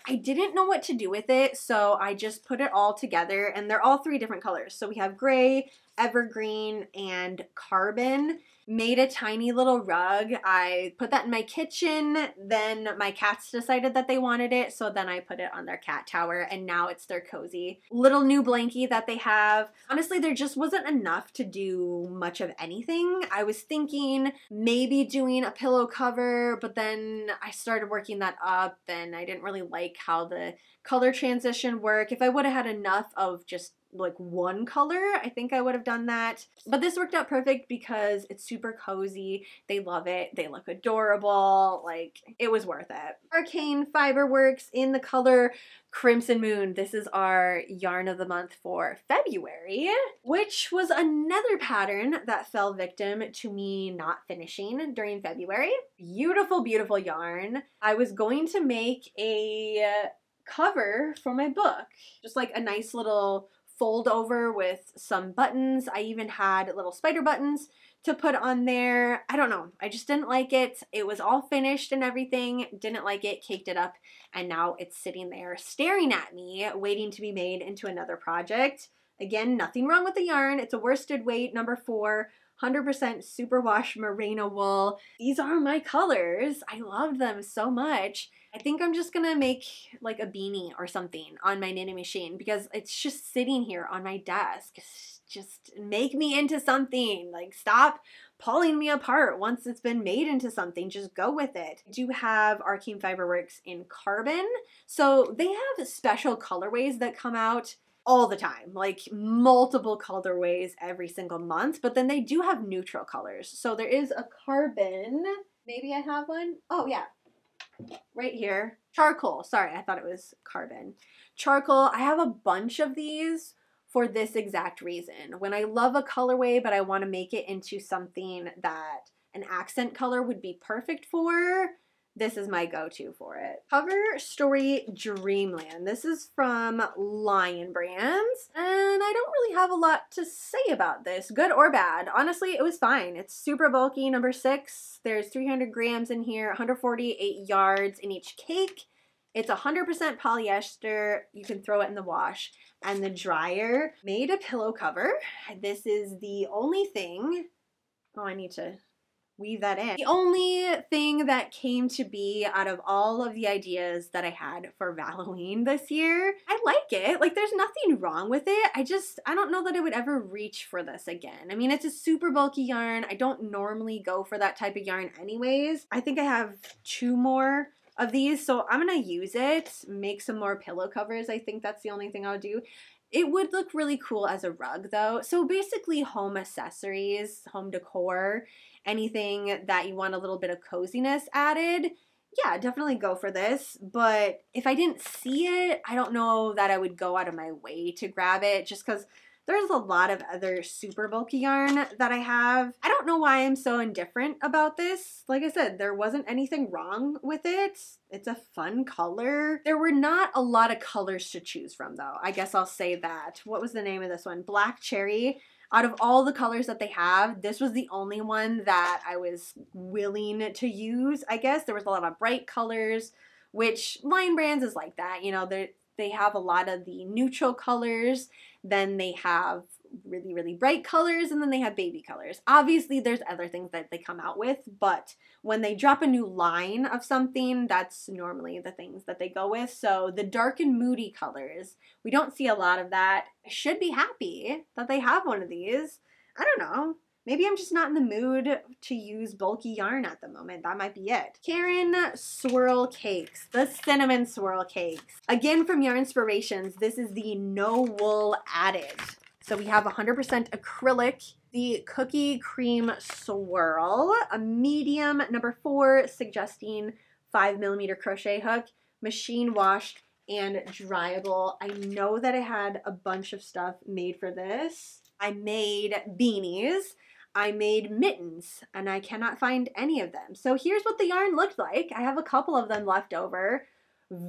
I didn't know what to do with it, so I just put it all together, and they're all three different colors. So we have gray, evergreen, and carbon made a tiny little rug. I put that in my kitchen. Then my cats decided that they wanted it. So then I put it on their cat tower and now it's their cozy little new blankie that they have. Honestly, there just wasn't enough to do much of anything. I was thinking maybe doing a pillow cover, but then I started working that up and I didn't really like how the color transition work. If I would have had enough of just like one color, I think I would have done that. But this worked out perfect because it's super cozy. They love it. They look adorable. Like it was worth it. Arcane Fiberworks in the color Crimson Moon. This is our yarn of the month for February, which was another pattern that fell victim to me not finishing during February. Beautiful, beautiful yarn. I was going to make a cover for my book. Just like a nice little fold over with some buttons. I even had little spider buttons to put on there. I don't know. I just didn't like it. It was all finished and everything. Didn't like it, caked it up, and now it's sitting there staring at me, waiting to be made into another project. Again, nothing wrong with the yarn. It's a worsted weight, number four. 100% superwash merino wool. These are my colors. I love them so much. I think I'm just gonna make like a beanie or something on my knitting machine because it's just sitting here on my desk. Just make me into something. Like stop pulling me apart once it's been made into something. Just go with it. I do have Arcane Fiberworks in carbon. So they have special colorways that come out all the time, like multiple colorways every single month. But then they do have neutral colors. So there is a carbon. Maybe I have one. Oh, yeah. Right here. Charcoal. Sorry, I thought it was carbon. Charcoal. I have a bunch of these for this exact reason. When I love a colorway, but I want to make it into something that an accent color would be perfect for, this is my go-to for it. Cover Story Dreamland. This is from Lion Brands, and I don't really have a lot to say about this, good or bad. Honestly, it was fine. It's super bulky, number six. There's 300 grams in here, 148 yards in each cake. It's 100% polyester. You can throw it in the wash. And the dryer made a pillow cover. This is the only thing. Oh, I need to weave that in. The only thing that came to be out of all of the ideas that I had for Halloween this year, I like it. Like there's nothing wrong with it. I just, I don't know that I would ever reach for this again. I mean, it's a super bulky yarn. I don't normally go for that type of yarn anyways. I think I have two more of these, so I'm gonna use it, make some more pillow covers. I think that's the only thing I'll do. It would look really cool as a rug though. So basically home accessories, home decor, anything that you want a little bit of coziness added, yeah, definitely go for this. But if I didn't see it, I don't know that I would go out of my way to grab it just because there's a lot of other super bulky yarn that I have. I don't know why I'm so indifferent about this. Like I said, there wasn't anything wrong with it. It's a fun color. There were not a lot of colors to choose from though. I guess I'll say that. What was the name of this one? Black Cherry out of all the colors that they have, this was the only one that I was willing to use, I guess. There was a lot of bright colors, which Lion Brands is like that. You know, they have a lot of the neutral colors. Then they have really, really bright colors, and then they have baby colors. Obviously, there's other things that they come out with, but when they drop a new line of something, that's normally the things that they go with. So the dark and moody colors, we don't see a lot of that. I should be happy that they have one of these. I don't know. Maybe I'm just not in the mood to use bulky yarn at the moment. That might be it. Caron Swirl Cakes, the cinnamon swirl cakes. Again from Yarnspirations, this is the no wool added. So we have 100% acrylic, the cookie cream swirl, a medium number four, suggesting five millimeter crochet hook, machine washed and dryable. I know that I had a bunch of stuff made for this. I made beanies. I made mittens and I cannot find any of them. So here's what the yarn looked like. I have a couple of them left over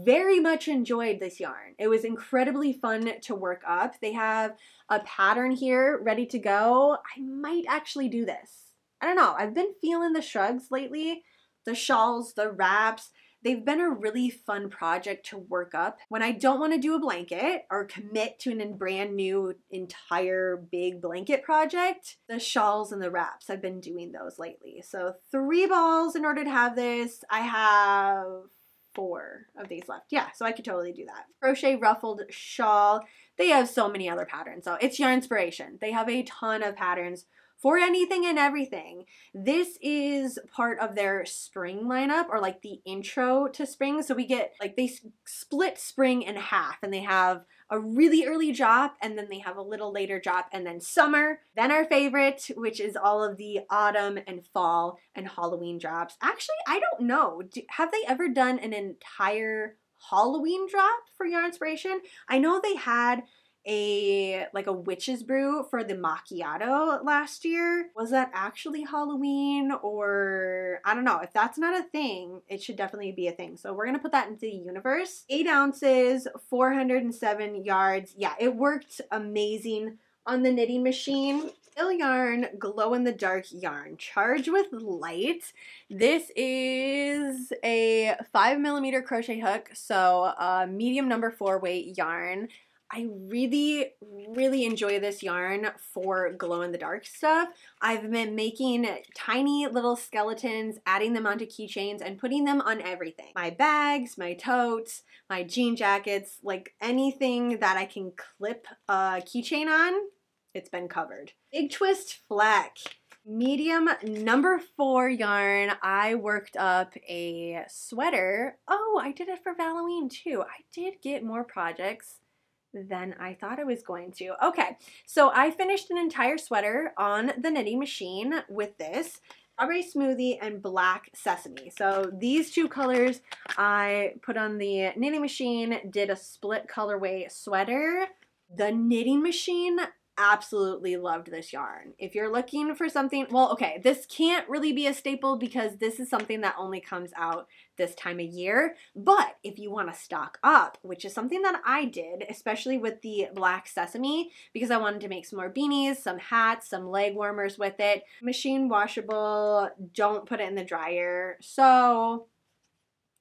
very much enjoyed this yarn. It was incredibly fun to work up. They have a pattern here ready to go. I might actually do this. I don't know. I've been feeling the shrugs lately, the shawls, the wraps. They've been a really fun project to work up. When I don't want to do a blanket or commit to a brand new entire big blanket project, the shawls and the wraps, I've been doing those lately. So three balls in order to have this. I have four of these left. Yeah, so I could totally do that. Crochet ruffled shawl. They have so many other patterns. So it's Yarnspiration. They have a ton of patterns for anything and everything. This is part of their spring lineup or like the intro to spring. So we get like they split spring in half and they have a really early drop and then they have a little later drop and then summer. Then our favorite, which is all of the autumn and fall and Halloween drops. Actually, I don't know. Do, have they ever done an entire Halloween drop for your Yarnspiration? I know they had a like a witch's brew for the macchiato last year. Was that actually Halloween or I don't know. If that's not a thing, it should definitely be a thing. So we're gonna put that into the universe. Eight ounces, 407 yards. Yeah, it worked amazing on the knitting machine. Ill Yarn Glow in the Dark Yarn, Charge with Light. This is a five millimeter crochet hook, so a medium number four weight yarn. I really, really enjoy this yarn for glow in the dark stuff. I've been making tiny little skeletons, adding them onto keychains and putting them on everything. My bags, my totes, my jean jackets, like anything that I can clip a keychain on, it's been covered. Big Twist Fleck. Medium number four yarn, I worked up a sweater. Oh, I did it for Halloween too. I did get more projects than I thought I was going to. Okay, so I finished an entire sweater on the knitting machine with this strawberry smoothie and black sesame. So these two colors I put on the knitting machine, did a split colorway sweater. The knitting machine absolutely loved this yarn. If you're looking for something, well, okay, this can't really be a staple because this is something that only comes out this time of year. But if you want to stock up, which is something that I did, especially with the black sesame, because I wanted to make some more beanies, some hats, some leg warmers with it. Machine washable, don't put it in the dryer. So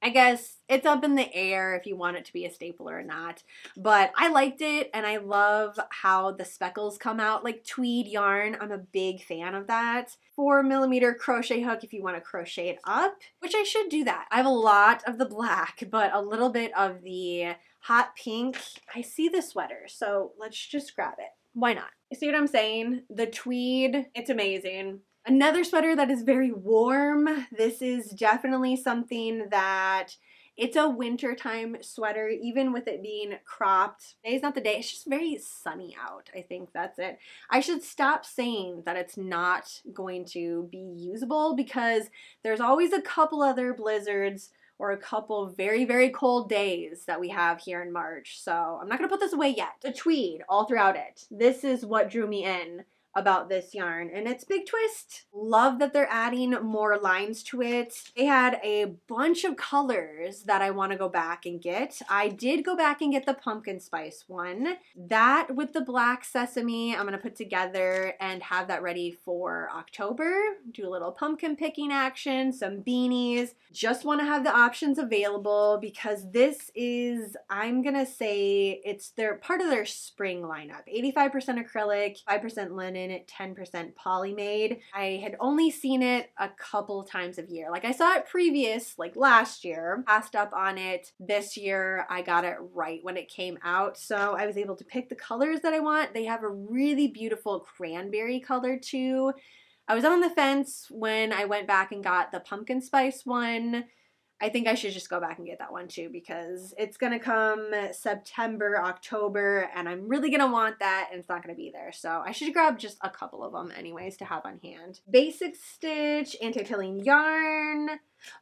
I guess it's up in the air if you want it to be a staple or not. But I liked it and I love how the speckles come out like tweed yarn. I'm a big fan of that. Four millimeter crochet hook if you want to crochet it up, which I should do that. I have a lot of the black, but a little bit of the hot pink. I see the sweater, so let's just grab it. Why not? You see what I'm saying? The tweed, it's amazing. Another sweater that is very warm. This is definitely something that it's a wintertime sweater, even with it being cropped. Today's not the day. It's just very sunny out. I think that's it. I should stop saying that it's not going to be usable because there's always a couple other blizzards or a couple very, very cold days that we have here in March. So I'm not going to put this away yet. The tweed all throughout it. This is what drew me in about this yarn and it's Big Twist. Love that they're adding more lines to it. They had a bunch of colors that I want to go back and get. I did go back and get the pumpkin spice one. That with the black sesame I'm going to put together and have that ready for October. Do a little pumpkin picking action, some beanies. Just want to have the options available because this is, I'm to say it's their part of their spring lineup. 85% acrylic, 5% linen, in 10% polyamide. I had only seen it a couple times a year. Like I saw it previous, like last year, passed up on it. This year I got it right when it came out. So I was able to pick the colors that I want. They have a really beautiful cranberry color too. I was on the fence when I went back and got the pumpkin spice one. I think I should just go back and get that one too because it's gonna come September, October, and I'm really gonna want that and it's not gonna be there. So I should grab just a couple of them anyways to have on hand. Basic Stitch, anti-pilling yarn,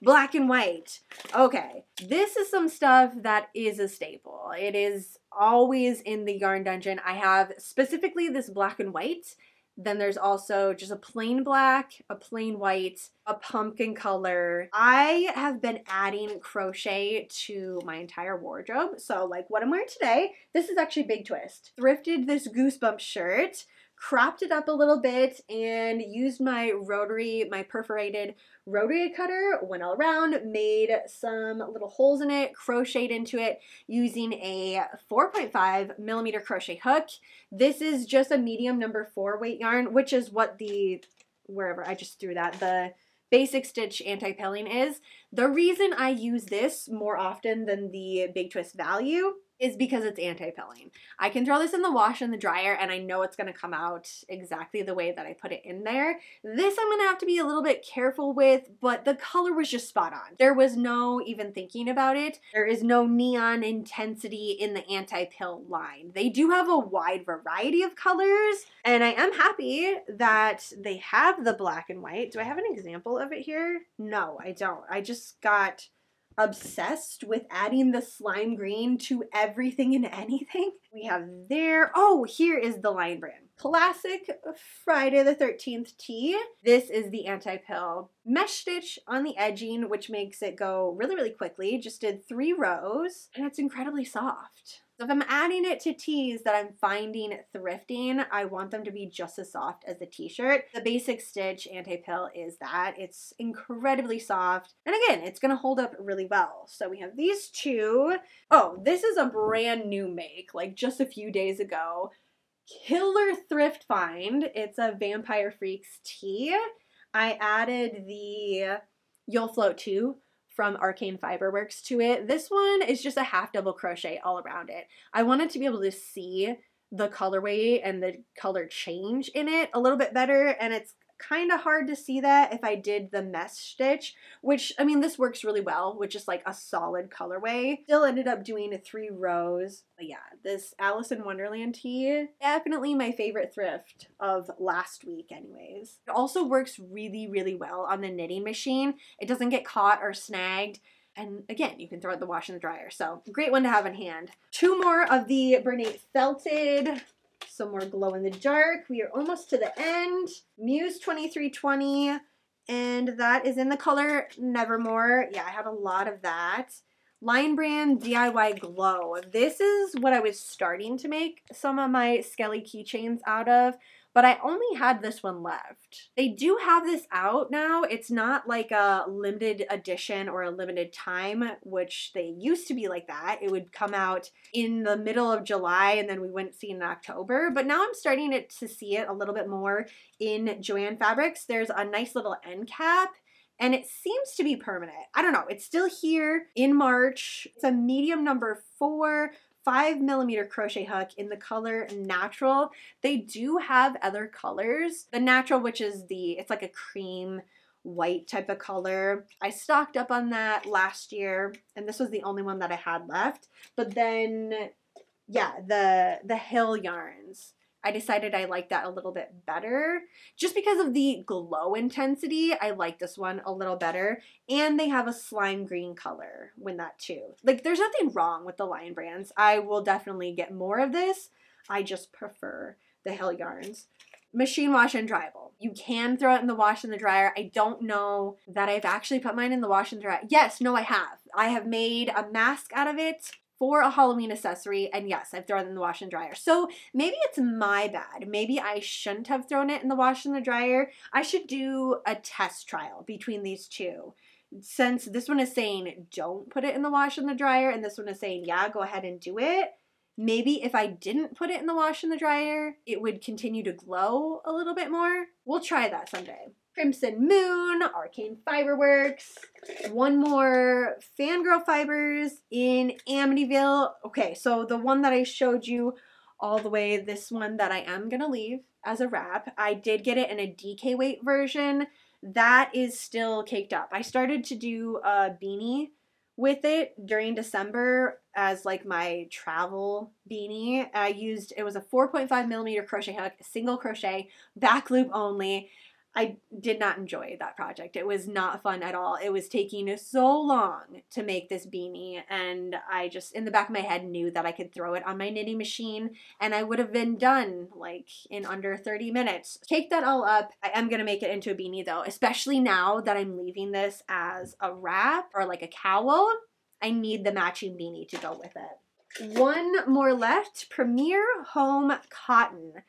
black and white. Okay, this is some stuff that is a staple. It is always in the yarn dungeon. I have specifically this black and white then there's also just a plain black, a plain white, a pumpkin color. I have been adding crochet to my entire wardrobe. So like what I'm wearing today, this is actually Big Twist. Thrifted this Goosebump shirt cropped it up a little bit and used my rotary, my perforated rotary cutter, went all around, made some little holes in it, crocheted into it using a 4.5 millimeter crochet hook. This is just a medium number four weight yarn, which is what the, wherever I just threw that, the basic stitch anti-pilling is. The reason I use this more often than the Big Twist Value is because it's anti-pilling. I can throw this in the wash and the dryer and I know it's gonna come out exactly the way that I put it in there. This I'm gonna have to be a little bit careful with, but the color was just spot on. There was no even thinking about it. There is no neon intensity in the anti-pill line. They do have a wide variety of colors and I am happy that they have the black and white. Do I have an example of it here? No, I don't. I just got obsessed with adding the slime green to everything and anything. We have there, oh, here is the Lion Brand. Classic Friday the 13th tee. This is the anti-pill mesh stitch on the edging, which makes it go really, really quickly. Just did three rows and it's incredibly soft. If I'm adding it to tees that I'm finding thrifting, I want them to be just as soft as the t-shirt. The Basic Stitch Anti-Pill is that. It's incredibly soft. And again, it's gonna hold up really well. So we have these two. Oh, this is a brand new make, like just a few days ago. Killer thrift find. It's a Vampire Freaks tee. I added the You'll Float Too from Arcane Fiberworks to it. This one is just a half double crochet all around it. I wanted to be able to see the colorway and the color change in it a little bit better and it's kind of hard to see that if I did the mesh stitch, which, I mean, this works really well with just like a solid colorway. Still ended up doing three rows. But yeah, this Alice in Wonderland tee, definitely my favorite thrift of last week anyways. It also works really, really well on the knitting machine. It doesn't get caught or snagged. And again, you can throw it in the wash and the dryer. So great one to have in hand. Two more of the Bernat Felted some more glow in the dark. We are almost to the end. Muse 2320, and that is in the color Nevermore. Yeah, I have a lot of that. Lion Brand DIY Glow. This is what I was starting to make some of my Skelly keychains out of but I only had this one left. They do have this out now. It's not like a limited edition or a limited time, which they used to be like that. It would come out in the middle of July and then we wouldn't see it in October. But now I'm starting to see it a little bit more in Joann Fabrics. There's a nice little end cap and it seems to be permanent. I don't know. It's still here in March. It's a medium number four five millimeter crochet hook in the color natural. They do have other colors. The natural, which is the, it's like a cream white type of color. I stocked up on that last year and this was the only one that I had left. But then, yeah, the, the Hill yarns. I decided I liked that a little bit better. Just because of the glow intensity, I like this one a little better. And they have a slime green color when that too. Like there's nothing wrong with the Lion brands. I will definitely get more of this. I just prefer the Hill Yarns. Machine wash and dryable. You can throw it in the wash and the dryer. I don't know that I've actually put mine in the wash and dryer. Yes, no, I have. I have made a mask out of it for a Halloween accessory, and yes, I've thrown it in the wash and dryer. So maybe it's my bad. Maybe I shouldn't have thrown it in the wash and the dryer. I should do a test trial between these two. Since this one is saying don't put it in the wash and the dryer, and this one is saying yeah, go ahead and do it. Maybe if I didn't put it in the wash and the dryer, it would continue to glow a little bit more. We'll try that someday. Crimson Moon, Arcane Fiberworks, one more Fangirl Fibers in Amityville. Okay, so the one that I showed you all the way, this one that I am going to leave as a wrap, I did get it in a DK weight version. That is still caked up. I started to do a beanie with it during December as like my travel beanie. I used, it was a 4.5 millimeter crochet hook, single crochet, back loop only. I did not enjoy that project. It was not fun at all. It was taking so long to make this beanie, and I just, in the back of my head, knew that I could throw it on my knitting machine and I would have been done like in under 30 minutes. Take that all up. I am gonna make it into a beanie though, especially now that I'm leaving this as a wrap or like a cowl. I need the matching beanie to go with it. One more left Premier Home Cotton.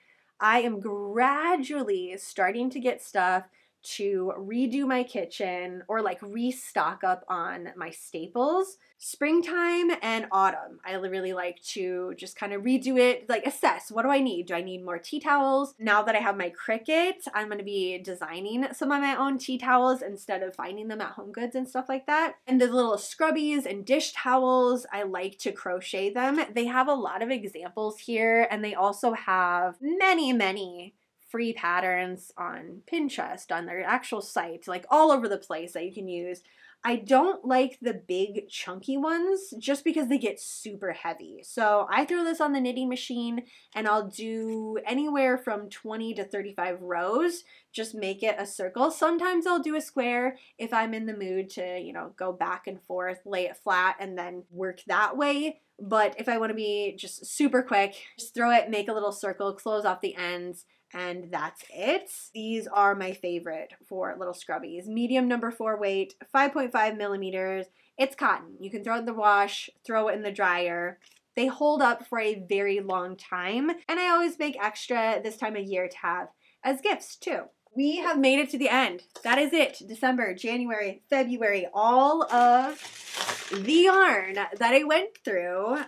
I am gradually starting to get stuff to redo my kitchen or like restock up on my staples. Springtime and autumn, I really like to just kind of redo it, like assess what do I need? Do I need more tea towels? Now that I have my Cricut, I'm going to be designing some of my own tea towels instead of finding them at Home Goods and stuff like that. And the little scrubbies and dish towels, I like to crochet them. They have a lot of examples here and they also have many, many free patterns on Pinterest, on their actual site, like all over the place that you can use. I don't like the big chunky ones just because they get super heavy. So I throw this on the knitting machine and I'll do anywhere from 20 to 35 rows. Just make it a circle. Sometimes I'll do a square if I'm in the mood to, you know, go back and forth, lay it flat and then work that way. But if I want to be just super quick, just throw it, make a little circle, close off the ends, and that's it. These are my favorite for little scrubbies. Medium number four weight, 5.5 millimeters. It's cotton. You can throw it in the wash, throw it in the dryer. They hold up for a very long time, and I always make extra this time of year to have as gifts too. We have made it to the end. That is it. December, January, February, all of the yarn that I went through.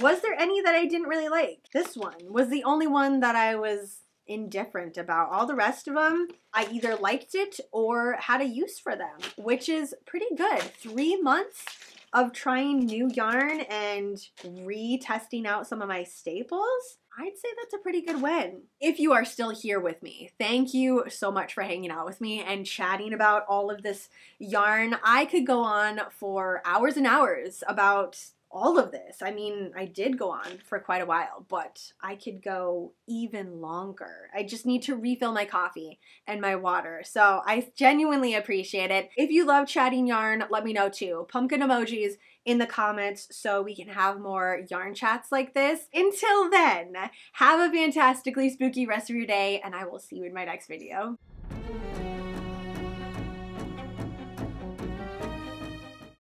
Was there any that I didn't really like? This one was the only one that I was indifferent about. All the rest of them, I either liked it or had a use for them, which is pretty good. Three months of trying new yarn and retesting out some of my staples, I'd say that's a pretty good win. If you are still here with me, thank you so much for hanging out with me and chatting about all of this yarn. I could go on for hours and hours about all of this. I mean, I did go on for quite a while, but I could go even longer. I just need to refill my coffee and my water. So I genuinely appreciate it. If you love chatting yarn, let me know too. Pumpkin emojis in the comments so we can have more yarn chats like this. Until then, have a fantastically spooky rest of your day, and I will see you in my next video.